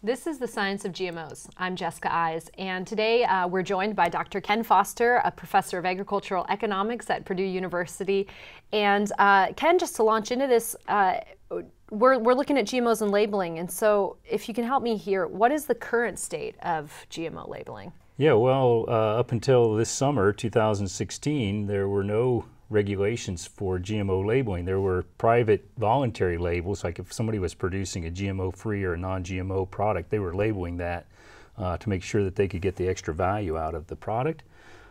This is the Science of GMOs. I'm Jessica Eise, and today uh, we're joined by Dr. Ken Foster, a professor of agricultural economics at Purdue University. And uh, Ken, just to launch into this, uh, we're, we're looking at GMOs and labeling. And so, if you can help me here, what is the current state of GMO labeling? Yeah, well, uh, up until this summer, 2016, there were no regulations for GMO labeling. There were private voluntary labels, like if somebody was producing a GMO free or a non GMO product, they were labeling that uh, to make sure that they could get the extra value out of the product.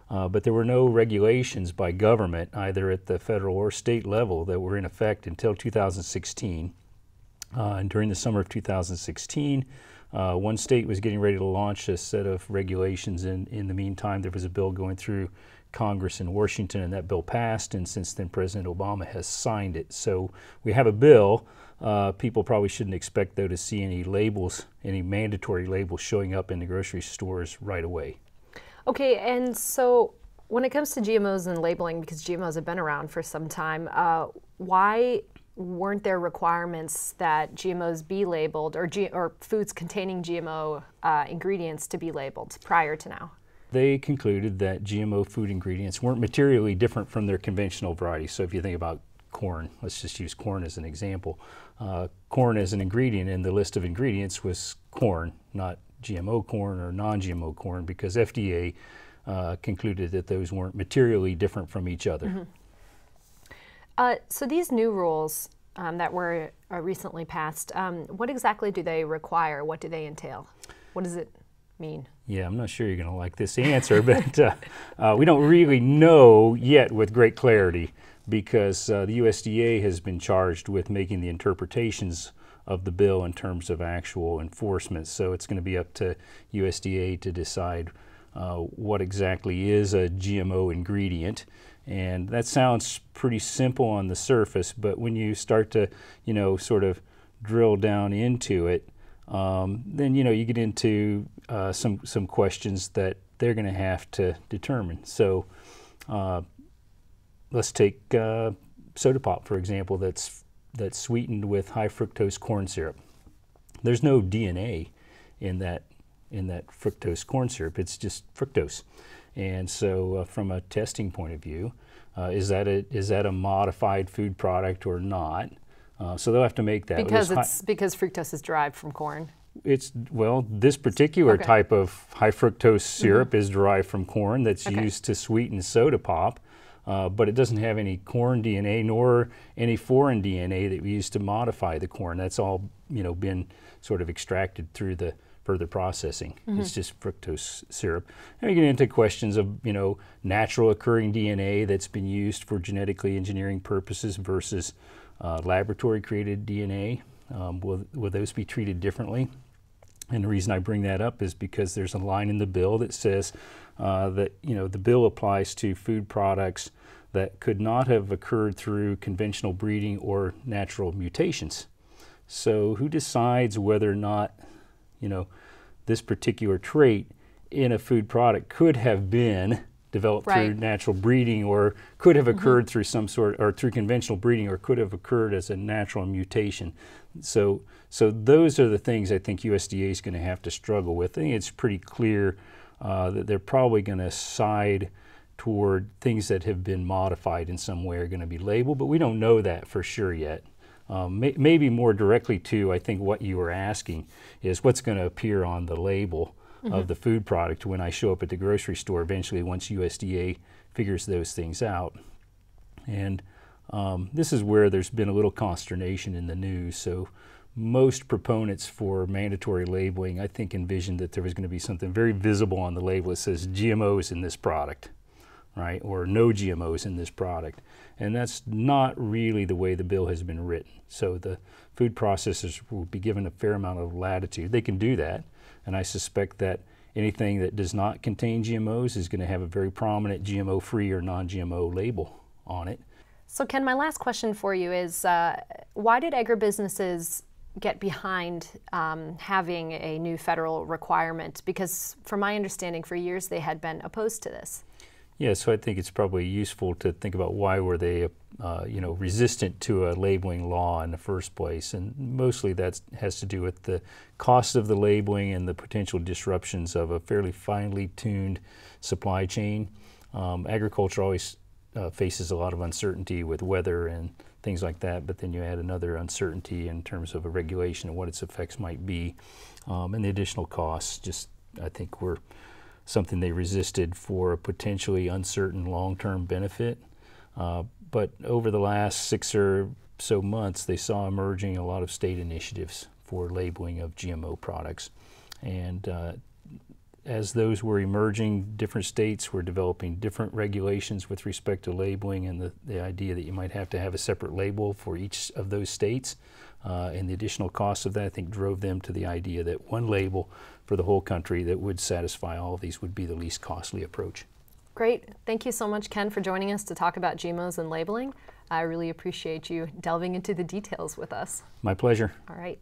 Uh, but there were no regulations by government, either at the federal or state level, that were in effect until 2016. Uh, and during the summer of 2016, uh, one state was getting ready to launch a set of regulations. And in the meantime, there was a bill going through Congress in Washington, and that bill passed, and since then President Obama has signed it. So we have a bill. Uh, people probably shouldn't expect, though, to see any labels, any mandatory labels showing up in the grocery stores right away. Okay, and so when it comes to GMOs and labeling, because GMOs have been around for some time, uh, why weren't there requirements that GMOs be labeled or, G- or foods containing GMO uh, ingredients to be labeled prior to now? They concluded that GMO food ingredients weren't materially different from their conventional varieties. So if you think about corn, let's just use corn as an example. Uh, corn as an ingredient in the list of ingredients was corn, not GMO corn or non-GMO corn, because FDA uh, concluded that those weren't materially different from each other. Mm-hmm. Uh, so these new rules um, that were uh, recently passed, um, what exactly do they require? What do they entail? What does it mean? Yeah, I'm not sure you're going to like this answer, but uh, uh, we don't really know yet with great clarity because uh, the USDA has been charged with making the interpretations of the bill in terms of actual enforcement. So it's going to be up to USDA to decide uh, what exactly is a GMO ingredient. And that sounds pretty simple on the surface, but when you start to, you know, sort of drill down into it, um, then you know you get into uh, some some questions that they're going to have to determine. So uh, let's take uh, soda pop for example. That's that's sweetened with high fructose corn syrup. There's no DNA in that in that fructose corn syrup. It's just fructose. And so, uh, from a testing point of view, uh, is that a is that a modified food product or not? Uh, so they'll have to make that because it's because fructose is derived from corn. It's well, this particular okay. type of high fructose syrup mm-hmm. is derived from corn that's okay. used to sweeten soda pop, uh, but it doesn't have any corn DNA nor any foreign DNA that we use to modify the corn. That's all you know been sort of extracted through the further processing. Mm-hmm. It's just fructose syrup. And we get into questions of you know natural occurring DNA that's been used for genetically engineering purposes versus uh, laboratory created DNA. Um, will, will those be treated differently? And the reason I bring that up is because there's a line in the bill that says uh, that you know the bill applies to food products that could not have occurred through conventional breeding or natural mutations. So who decides whether or not you know this particular trait in a food product could have been developed right. through natural breeding or could have mm-hmm. occurred mm-hmm. through some sort or through conventional breeding or could have occurred as a natural mutation. So so those are the things I think USDA is going to have to struggle with. I think it's pretty clear uh, that they're probably going to side toward things that have been modified in some way are going to be labeled, but we don't know that for sure yet. Um, may, maybe more directly to, I think what you were asking is what's going to appear on the label mm-hmm. of the food product when I show up at the grocery store eventually once USDA figures those things out. And um, this is where there's been a little consternation in the news. So most proponents for mandatory labeling, I think, envisioned that there was going to be something very visible on the label that says GMOs in this product, right, or no GMOs in this product. And that's not really the way the bill has been written. So the food processors will be given a fair amount of latitude. They can do that, and I suspect that anything that does not contain GMOs is going to have a very prominent GMO free or non GMO label on it. So, Ken, my last question for you is uh, why did agribusinesses get behind um, having a new federal requirement? Because, from my understanding, for years they had been opposed to this. Yeah, so I think it's probably useful to think about why were they, uh, you know, resistant to a labeling law in the first place, and mostly that has to do with the cost of the labeling and the potential disruptions of a fairly finely tuned supply chain. Um, agriculture always uh, faces a lot of uncertainty with weather and things like that, but then you add another uncertainty in terms of a regulation and what its effects might be, um, and the additional costs. Just I think were something they resisted for a potentially uncertain long-term benefit. Uh, but over the last six or so months, they saw emerging a lot of state initiatives for labeling of GMO products. And uh, as those were emerging, different states were developing different regulations with respect to labeling and the, the idea that you might have to have a separate label for each of those states. Uh, and the additional cost of that, I think, drove them to the idea that one label for the whole country that would satisfy all of these would be the least costly approach. Great. Thank you so much, Ken, for joining us to talk about GMOs and labeling. I really appreciate you delving into the details with us. My pleasure. All right.